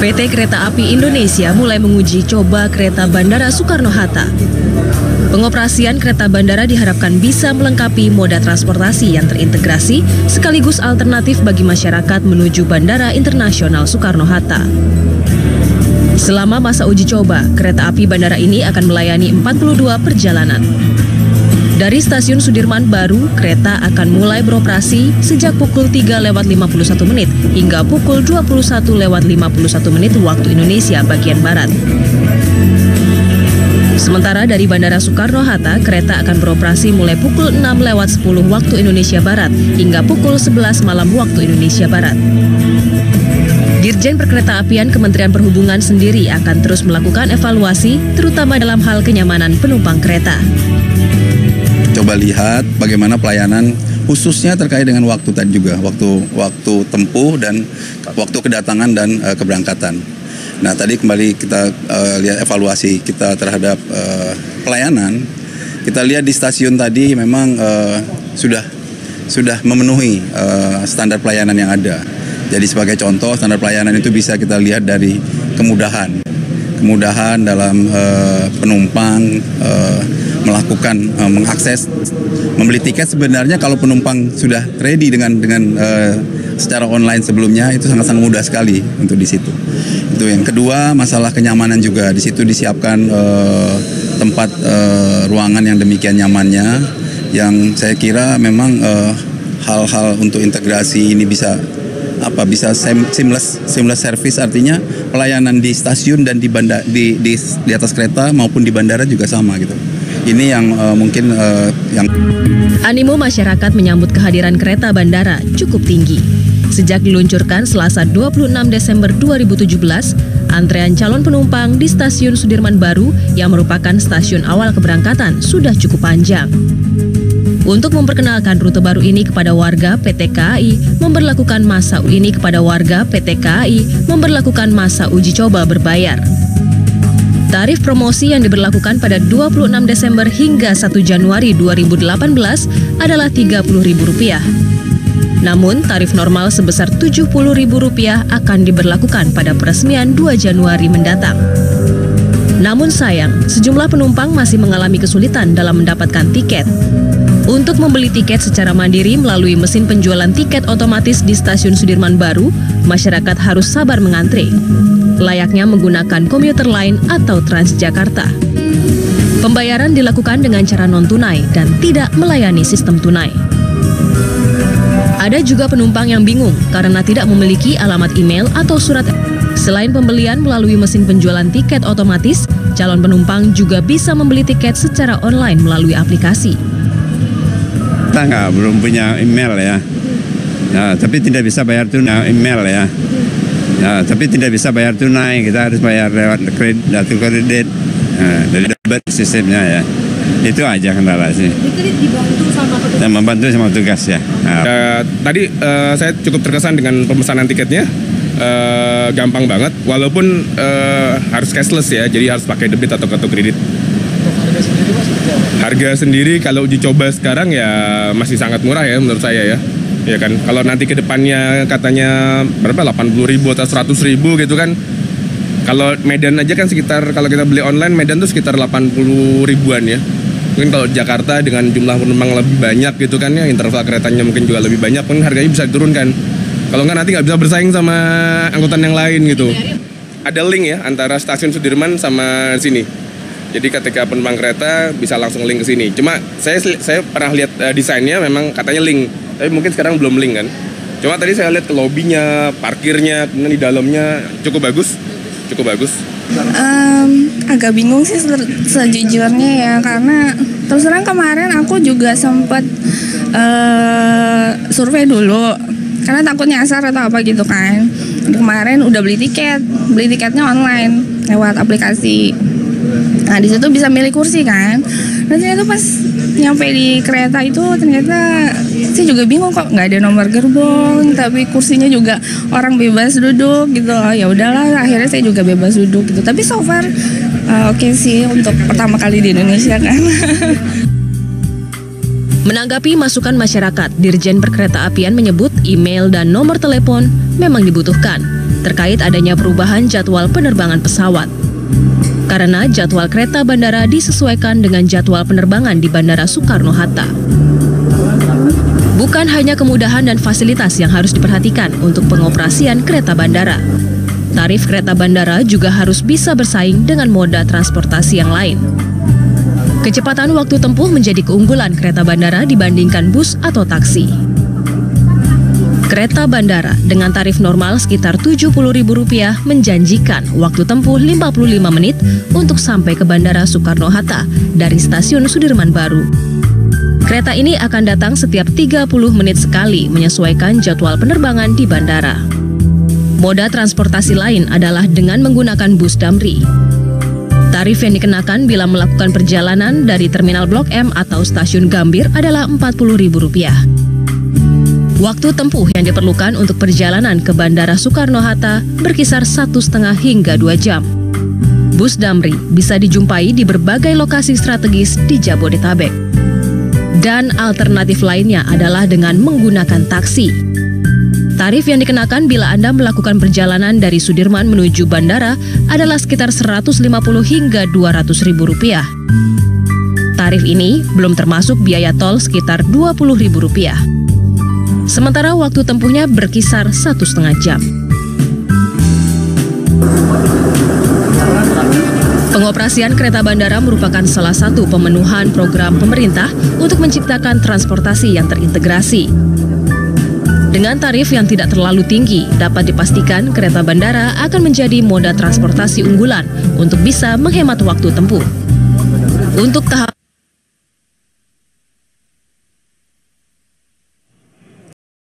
PT Kereta Api Indonesia mulai menguji coba kereta Bandara Soekarno-Hatta. Pengoperasian kereta bandara diharapkan bisa melengkapi moda transportasi yang terintegrasi sekaligus alternatif bagi masyarakat menuju Bandara Internasional Soekarno-Hatta. Selama masa uji coba, kereta api bandara ini akan melayani 42 perjalanan. Dari stasiun Sudirman Baru, kereta akan mulai beroperasi sejak pukul 3 lewat 51 menit hingga pukul 21 lewat 51 menit waktu Indonesia bagian Barat. Sementara dari Bandara Soekarno-Hatta, kereta akan beroperasi mulai pukul 6 lewat 10 waktu Indonesia Barat hingga pukul 11 malam waktu Indonesia Barat. Dirjen Perkereta-apian Kementerian Perhubungan sendiri akan terus melakukan evaluasi, terutama dalam hal kenyamanan penumpang kereta. Coba lihat bagaimana pelayanan khususnya terkait dengan waktu tadi juga, waktu waktu tempuh dan waktu kedatangan dan uh, keberangkatan. Nah tadi kembali kita uh, lihat evaluasi kita terhadap uh, pelayanan. Kita lihat di stasiun tadi memang uh, sudah sudah memenuhi uh, standar pelayanan yang ada. Jadi sebagai contoh standar pelayanan itu bisa kita lihat dari kemudahan, kemudahan dalam uh, penumpang uh, melakukan uh, mengakses membeli tiket sebenarnya kalau penumpang sudah ready dengan dengan uh, secara online sebelumnya itu sangat-sangat mudah sekali untuk di situ. Itu yang kedua masalah kenyamanan juga di situ disiapkan uh, tempat uh, ruangan yang demikian nyamannya yang saya kira memang hal-hal uh, untuk integrasi ini bisa apa bisa seamless seamless service artinya pelayanan di stasiun dan di banda di, di di atas kereta maupun di bandara juga sama gitu. Ini yang uh, mungkin uh, yang Animo masyarakat menyambut kehadiran kereta bandara cukup tinggi. Sejak diluncurkan Selasa 26 Desember 2017, antrean calon penumpang di stasiun Sudirman Baru yang merupakan stasiun awal keberangkatan sudah cukup panjang. Untuk memperkenalkan rute baru ini kepada warga, PT KAI memperlakukan masa ini kepada warga PT KAI memperlakukan masa uji coba berbayar. Tarif promosi yang diberlakukan pada 26 Desember hingga 1 Januari 2018 adalah Rp30.000. Namun, tarif normal sebesar Rp70.000 akan diberlakukan pada peresmian 2 Januari mendatang. Namun sayang, sejumlah penumpang masih mengalami kesulitan dalam mendapatkan tiket. Untuk membeli tiket secara mandiri melalui mesin penjualan tiket otomatis di stasiun Sudirman Baru, masyarakat harus sabar mengantre. Layaknya menggunakan komuter lain atau Transjakarta. Pembayaran dilakukan dengan cara non-tunai dan tidak melayani sistem tunai. Ada juga penumpang yang bingung karena tidak memiliki alamat email atau surat. Selain pembelian melalui mesin penjualan tiket otomatis, calon penumpang juga bisa membeli tiket secara online melalui aplikasi kita nggak belum punya email ya. ya tapi tidak bisa bayar tunai email ya. ya tapi tidak bisa bayar tunai kita harus bayar lewat kredit kartu kredit nah, dari debit sistemnya ya itu aja kendala sih. dibantu sama petugas. Dan membantu sama petugas ya. Nah. Uh, tadi uh, saya cukup terkesan dengan pemesanan tiketnya. Uh, gampang banget, walaupun uh, harus cashless ya, jadi harus pakai debit atau kartu kredit. Harga sendiri kalau uji coba sekarang ya masih sangat murah ya menurut saya ya. Ya kan, kalau nanti ke depannya katanya berapa 80 ribu atau 100 ribu gitu kan. Kalau Medan aja kan sekitar kalau kita beli online Medan tuh sekitar 80 ribuan ya. Mungkin kalau Jakarta dengan jumlah penumpang lebih banyak gitu kan ya, interval keretanya mungkin juga lebih banyak, mungkin harganya bisa diturunkan. Kalau nggak nanti nggak bisa bersaing sama angkutan yang lain gitu. Ada link ya antara stasiun Sudirman sama sini jadi ketika penumpang kereta bisa langsung link ke sini. Cuma saya saya pernah lihat uh, desainnya memang katanya link, tapi mungkin sekarang belum link kan. Cuma tadi saya lihat ke lobbynya, parkirnya, kemudian di dalamnya cukup bagus, cukup bagus. Um, agak bingung sih sejujurnya ya karena terus terang kemarin aku juga sempat uh, survei dulu karena takut nyasar atau apa gitu kan. Kemarin udah beli tiket, beli tiketnya online lewat aplikasi Nah di situ bisa milih kursi kan. Dan ternyata pas nyampe di kereta itu ternyata saya juga bingung kok nggak ada nomor gerbong, tapi kursinya juga orang bebas duduk gitu. Ya udahlah, akhirnya saya juga bebas duduk gitu. Tapi so far uh, oke okay sih untuk pertama kali di Indonesia kan. Menanggapi masukan masyarakat, Dirjen Perkereta Apian menyebut email dan nomor telepon memang dibutuhkan terkait adanya perubahan jadwal penerbangan pesawat. Karena jadwal kereta bandara disesuaikan dengan jadwal penerbangan di Bandara Soekarno-Hatta. Bukan hanya kemudahan dan fasilitas yang harus diperhatikan untuk pengoperasian kereta bandara. Tarif kereta bandara juga harus bisa bersaing dengan moda transportasi yang lain. Kecepatan waktu tempuh menjadi keunggulan kereta bandara dibandingkan bus atau taksi. Kereta bandara dengan tarif normal sekitar Rp70.000 menjanjikan waktu tempuh 55 menit untuk sampai ke Bandara Soekarno-Hatta dari stasiun Sudirman Baru. Kereta ini akan datang setiap 30 menit sekali menyesuaikan jadwal penerbangan di bandara. Moda transportasi lain adalah dengan menggunakan bus damri. Tarif yang dikenakan bila melakukan perjalanan dari Terminal Blok M atau Stasiun Gambir adalah Rp40.000. Waktu tempuh yang diperlukan untuk perjalanan ke Bandara Soekarno-Hatta berkisar satu setengah hingga dua jam. Bus Damri bisa dijumpai di berbagai lokasi strategis di Jabodetabek. Dan alternatif lainnya adalah dengan menggunakan taksi. Tarif yang dikenakan bila Anda melakukan perjalanan dari Sudirman menuju bandara adalah sekitar 150 hingga 200 ribu rupiah. Tarif ini belum termasuk biaya tol sekitar 20 ribu rupiah. Sementara waktu tempuhnya berkisar satu setengah jam. Pengoperasian kereta bandara merupakan salah satu pemenuhan program pemerintah untuk menciptakan transportasi yang terintegrasi. Dengan tarif yang tidak terlalu tinggi, dapat dipastikan kereta bandara akan menjadi moda transportasi unggulan untuk bisa menghemat waktu tempuh. Untuk tahap